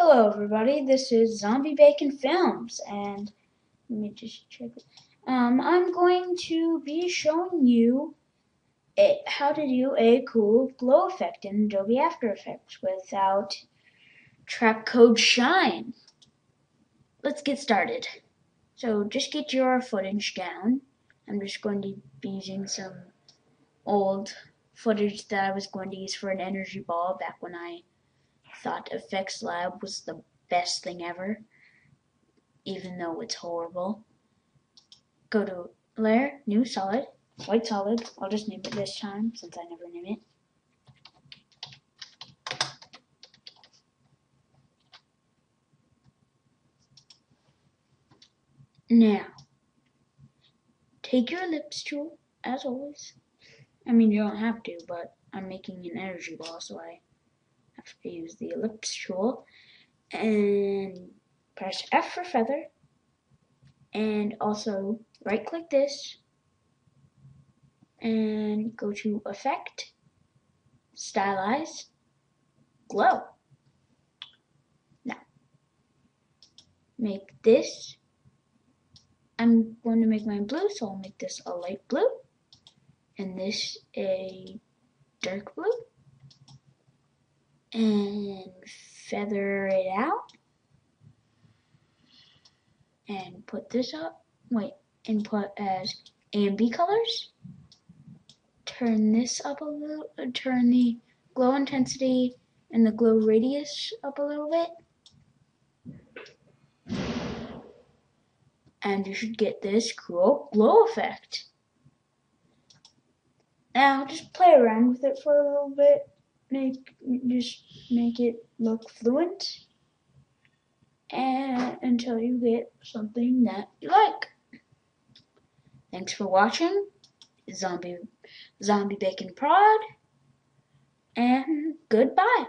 Hello everybody, this is Zombie Bacon Films and let me just check it. Um, I'm going to be showing you how to do a cool glow effect in Adobe After Effects without Trapcode shine. Let's get started. So just get your footage down. I'm just going to be using some old footage that I was going to use for an energy ball back when I thought Effects Lab was the best thing ever, even though it's horrible. Go to Layer, New Solid, White Solid. I'll just name it this time since I never name it. Now, take your ellipse tool, as always. I mean, you don't have to, but I'm making an energy ball, so I use the ellipse tool. And press F for feather. And also right click this and go to Effect, Stylize, Glow. Now, make this I'm going to make mine blue, so I'll make this a light blue, and this a dark blue, and feather it out, and put this up, wait, and put as A and B colors, turn this up a little, uh, turn the glow intensity and the glow radius up a little bit, and you should get this cool glow effect. Now just play around with it for a little bit. Make just make it look fluent and until you get something that you like. Thanks for watching. Zombie Zombie Bacon Prod and goodbye.